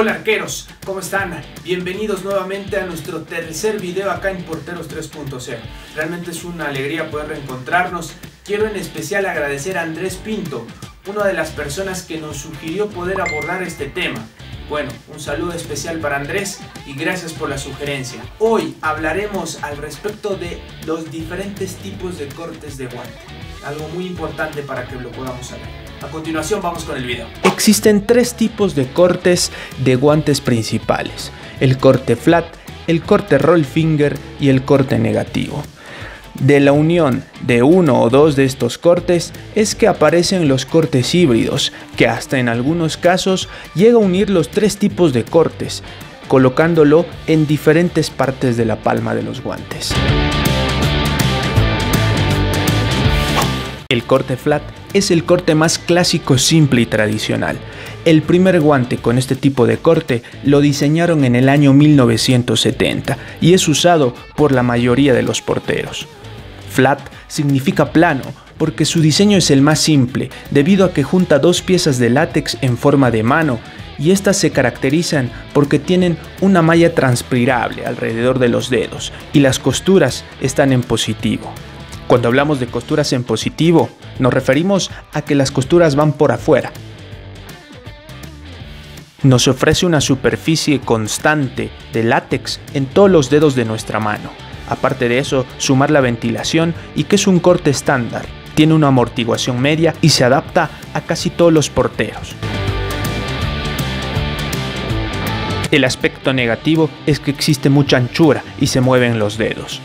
Hola arqueros, ¿cómo están? Bienvenidos nuevamente a nuestro tercer video acá en Porteros 3.0. Realmente es una alegría poder reencontrarnos. Quiero en especial agradecer a Andrés Pinto, una de las personas que nos sugirió poder abordar este tema. Bueno, un saludo especial para Andrés y gracias por la sugerencia. Hoy hablaremos al respecto de los diferentes tipos de cortes de guante. Algo muy importante para que lo podamos saber. A continuación vamos con el video. Existen tres tipos de cortes de guantes principales. El corte flat, el corte roll finger y el corte negativo. De la unión de uno o dos de estos cortes es que aparecen los cortes híbridos, que hasta en algunos casos llega a unir los tres tipos de cortes, colocándolo en diferentes partes de la palma de los guantes. El corte flat es el corte más clásico, simple y tradicional. El primer guante con este tipo de corte lo diseñaron en el año 1970 y es usado por la mayoría de los porteros. Flat significa plano porque su diseño es el más simple debido a que junta dos piezas de látex en forma de mano y estas se caracterizan porque tienen una malla transpirable alrededor de los dedos y las costuras están en positivo. Cuando hablamos de costuras en positivo, nos referimos a que las costuras van por afuera. Nos ofrece una superficie constante de látex en todos los dedos de nuestra mano Aparte de eso, sumar la ventilación y que es un corte estándar. Tiene una amortiguación media y se adapta a casi todos los porteros. El aspecto negativo es que existe mucha anchura y se mueven los dedos.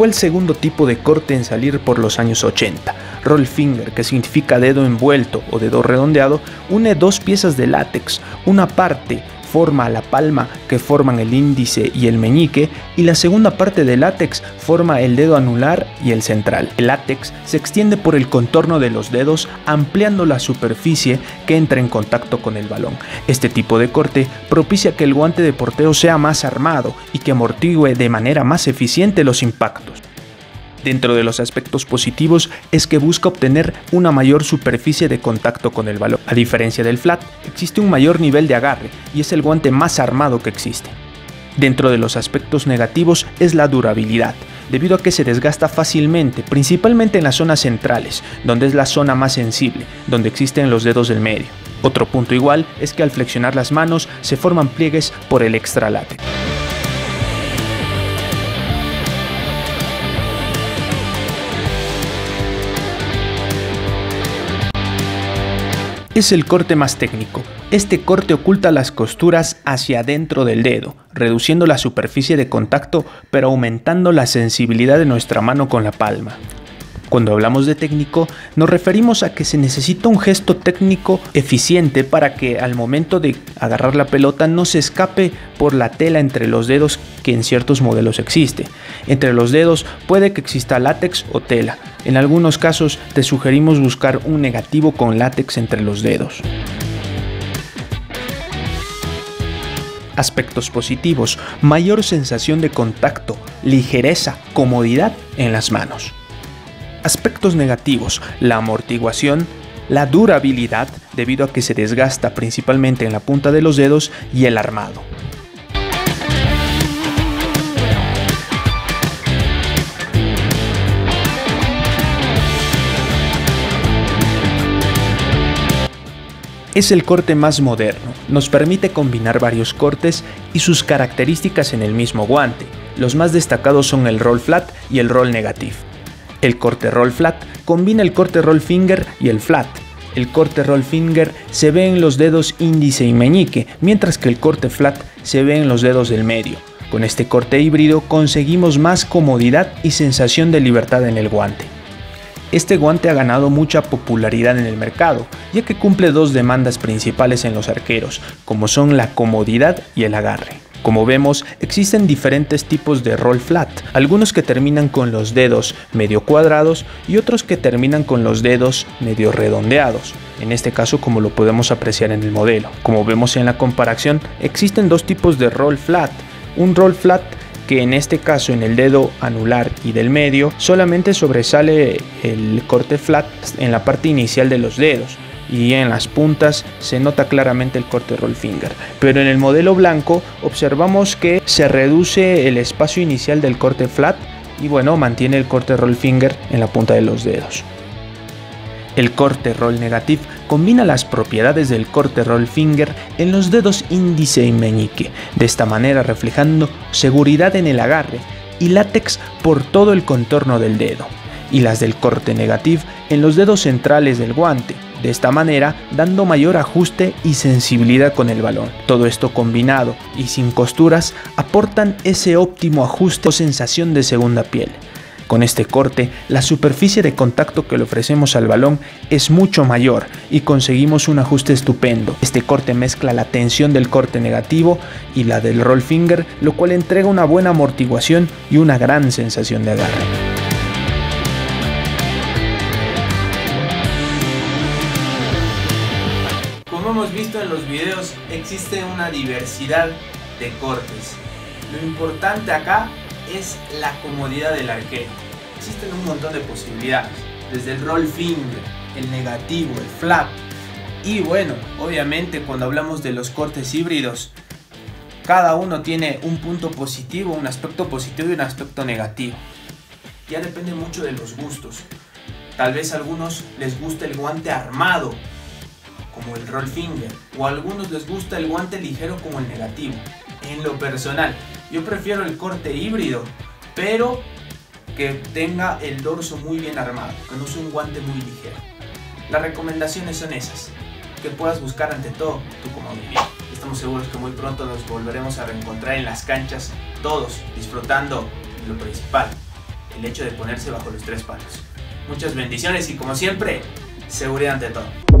Fue el segundo tipo de corte en salir por los años 80. Roll finger, que significa dedo envuelto o dedo redondeado, une dos piezas de látex, una parte forma la palma que forman el índice y el meñique y la segunda parte del látex forma el dedo anular y el central. El látex se extiende por el contorno de los dedos ampliando la superficie que entra en contacto con el balón. Este tipo de corte propicia que el guante de porteo sea más armado y que amortigue de manera más eficiente los impactos. Dentro de los aspectos positivos es que busca obtener una mayor superficie de contacto con el balón. A diferencia del flat, existe un mayor nivel de agarre y es el guante más armado que existe. Dentro de los aspectos negativos es la durabilidad, debido a que se desgasta fácilmente, principalmente en las zonas centrales, donde es la zona más sensible, donde existen los dedos del medio. Otro punto igual es que al flexionar las manos se forman pliegues por el extra es el corte más técnico. Este corte oculta las costuras hacia adentro del dedo, reduciendo la superficie de contacto pero aumentando la sensibilidad de nuestra mano con la palma. Cuando hablamos de técnico, nos referimos a que se necesita un gesto técnico eficiente para que al momento de agarrar la pelota no se escape por la tela entre los dedos que en ciertos modelos existe. Entre los dedos puede que exista látex o tela. En algunos casos te sugerimos buscar un negativo con látex entre los dedos. Aspectos positivos, mayor sensación de contacto, ligereza, comodidad en las manos. Aspectos negativos, la amortiguación, la durabilidad debido a que se desgasta principalmente en la punta de los dedos y el armado. Es el corte más moderno, nos permite combinar varios cortes y sus características en el mismo guante. Los más destacados son el roll flat y el roll negative. El corte roll flat combina el corte roll finger y el flat. El corte roll finger se ve en los dedos índice y meñique, mientras que el corte flat se ve en los dedos del medio. Con este corte híbrido conseguimos más comodidad y sensación de libertad en el guante. Este guante ha ganado mucha popularidad en el mercado, ya que cumple dos demandas principales en los arqueros, como son la comodidad y el agarre. Como vemos, existen diferentes tipos de roll flat, algunos que terminan con los dedos medio cuadrados y otros que terminan con los dedos medio redondeados, en este caso como lo podemos apreciar en el modelo. Como vemos en la comparación, existen dos tipos de roll flat, un roll flat que en este caso en el dedo anular y del medio solamente sobresale el corte flat en la parte inicial de los dedos y en las puntas se nota claramente el corte roll finger. Pero en el modelo blanco observamos que se reduce el espacio inicial del corte flat y bueno, mantiene el corte roll finger en la punta de los dedos. El corte roll negative combina las propiedades del corte roll finger en los dedos índice y meñique, de esta manera reflejando seguridad en el agarre y látex por todo el contorno del dedo, y las del corte negative en los dedos centrales del guante, de esta manera dando mayor ajuste y sensibilidad con el balón. Todo esto combinado y sin costuras aportan ese óptimo ajuste o sensación de segunda piel. Con este corte, la superficie de contacto que le ofrecemos al balón es mucho mayor y conseguimos un ajuste estupendo. Este corte mezcla la tensión del corte negativo y la del roll finger, lo cual entrega una buena amortiguación y una gran sensación de agarre. Visto en los videos, existe una diversidad de cortes. Lo importante acá es la comodidad del arquero. Existen un montón de posibilidades, desde el roll finger, el negativo, el flap. Y bueno, obviamente cuando hablamos de los cortes híbridos, cada uno tiene un punto positivo, un aspecto positivo y un aspecto negativo. Ya depende mucho de los gustos. Tal vez a algunos les guste el guante armado, el roll finger, o a algunos les gusta el guante ligero como el negativo. En lo personal, yo prefiero el corte híbrido, pero que tenga el dorso muy bien armado, que no sea un guante muy ligero. Las recomendaciones son esas, que puedas buscar ante todo tu comodidad. Estamos seguros que muy pronto nos volveremos a reencontrar en las canchas, todos disfrutando lo principal, el hecho de ponerse bajo los tres palos. Muchas bendiciones y como siempre, seguridad ante todo.